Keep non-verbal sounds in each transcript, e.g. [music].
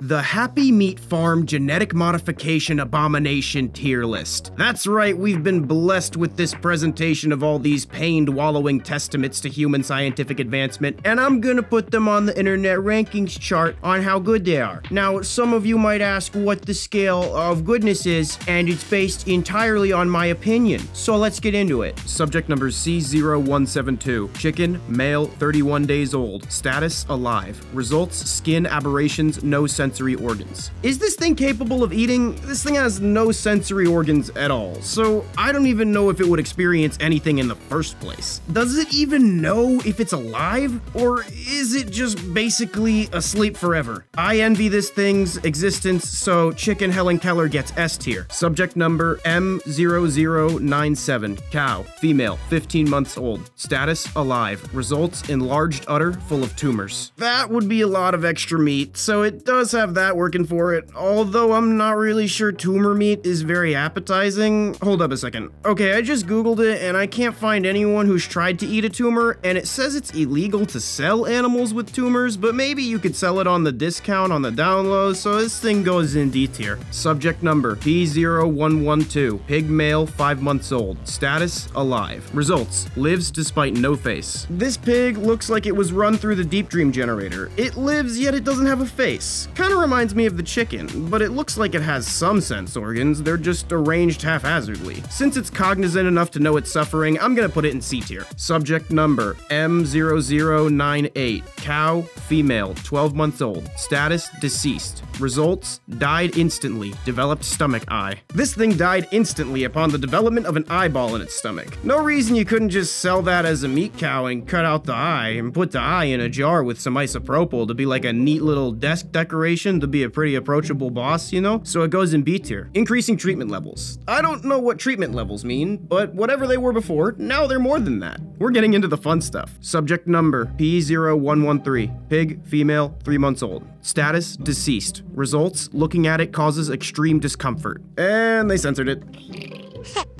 The Happy Meat Farm Genetic Modification Abomination tier list. That's right, we've been blessed with this presentation of all these pained, wallowing testaments to human scientific advancement, and I'm gonna put them on the internet rankings chart on how good they are. Now, some of you might ask what the scale of goodness is, and it's based entirely on my opinion. So let's get into it. Subject number C0172. Chicken, male, 31 days old. Status, alive. Results, skin aberrations, no sense sensory organs. Is this thing capable of eating? This thing has no sensory organs at all, so I don't even know if it would experience anything in the first place. Does it even know if it's alive? Or is it just basically asleep forever? I envy this thing's existence, so Chicken Helen Keller gets S tier. Subject number M0097. Cow. Female. 15 months old. Status alive. Results enlarged udder full of tumors. That would be a lot of extra meat, so it does have that working for it, although I'm not really sure tumor meat is very appetizing. Hold up a second. Okay, I just googled it and I can't find anyone who's tried to eat a tumor, and it says it's illegal to sell animals with tumors, but maybe you could sell it on the discount on the down low, so this thing goes in D tier. Subject number P0112, pig male, 5 months old. Status alive. Results lives despite no face. This pig looks like it was run through the deep dream generator. It lives, yet it doesn't have a face. Kind of reminds me of the chicken, but it looks like it has some sense organs, they're just arranged haphazardly. Since it's cognizant enough to know it's suffering, I'm gonna put it in C tier. Subject number M0098, cow, female, 12 months old, status deceased. Results died instantly, developed stomach eye. This thing died instantly upon the development of an eyeball in its stomach. No reason you couldn't just sell that as a meat cow and cut out the eye and put the eye in a jar with some isopropyl to be like a neat little desk decoration to be a pretty approachable boss, you know? So it goes in B tier. Increasing treatment levels. I don't know what treatment levels mean, but whatever they were before, now they're more than that. We're getting into the fun stuff. Subject number P0113. Pig, female, 3 months old. Status deceased. Results looking at it causes extreme discomfort. And they censored it. [laughs]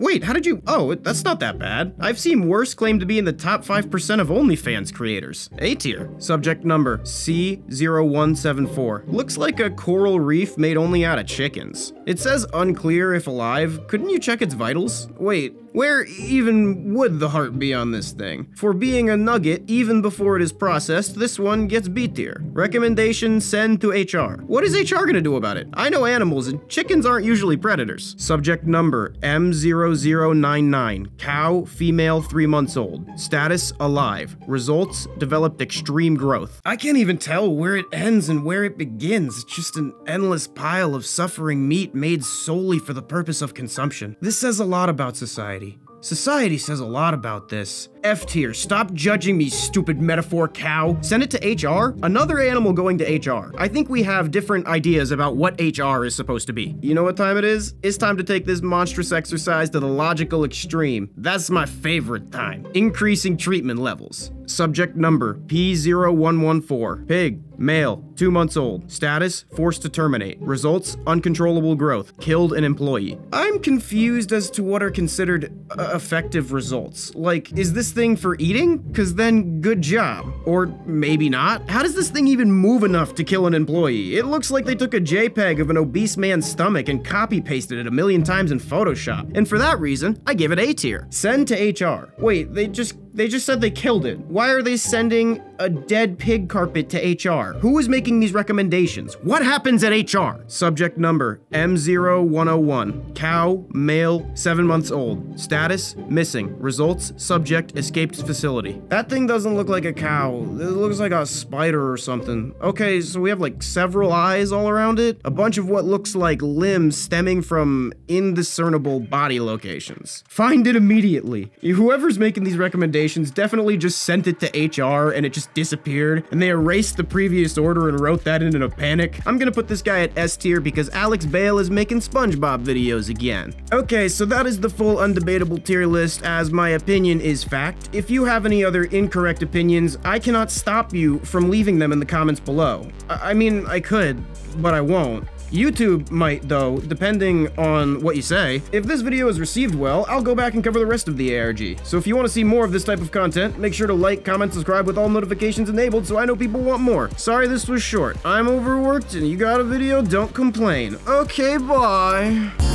Wait, how did you? Oh, that's not that bad. I've seen worse claim to be in the top 5% of OnlyFans creators. A tier. Subject number C0174. Looks like a coral reef made only out of chickens. It says unclear if alive. Couldn't you check its vitals? Wait, where even would the heart be on this thing? For being a nugget, even before it is processed, this one gets B tier. Recommendation send to HR. What is HR gonna do about it? I know animals, and chickens aren't usually predators. Subject number M0099. Cow, female, 3 months old. Status alive. Results developed extreme growth. I can't even tell where it ends and where it begins. It's just an endless pile of suffering meat made solely for the purpose of consumption. This says a lot about society. Society says a lot about this. F tier, stop judging me, stupid metaphor cow. Send it to HR? Another animal going to HR. I think we have different ideas about what HR is supposed to be. You know what time it is? It's time to take this monstrous exercise to the logical extreme. That's my favorite time. Increasing treatment levels. Subject number P0114. Pig, male, 2 months old. Status forced to terminate. Results uncontrollable growth. Killed an employee. I'm confused as to what are considered uh, effective results. Like, is this thing for eating? Because then good job. Or maybe not. How does this thing even move enough to kill an employee? It looks like they took a JPEG of an obese man's stomach and copy pasted it a million times in Photoshop. And for that reason, I give it A tier. Send to HR. Wait, they just they just said they killed it. Why are they sending a dead pig carpet to HR? Who is making these recommendations? What happens at HR? Subject number M0101. Cow, male, 7 months old. Status missing. Results subject escaped facility. That thing doesn't look like a cow. It looks like a spider or something. Okay, so we have like several eyes all around it. A bunch of what looks like limbs stemming from indiscernible body locations. Find it immediately. Whoever's making these recommendations definitely just sent it to HR and it just disappeared, and they erased the previous order and wrote that in a panic. I'm gonna put this guy at S tier because Alex Bale is making SpongeBob videos again. Okay, so that is the full undebatable tier list as my opinion is fact. If you have any other incorrect opinions, I cannot stop you from leaving them in the comments below. I, I mean, I could, but I won't. YouTube might, though, depending on what you say. If this video is received well, I'll go back and cover the rest of the ARG. So if you want to see more of this type of content, make sure to like, comment, subscribe with all notifications enabled so I know people want more. Sorry this was short. I'm overworked and you got a video, don't complain. Okay, bye.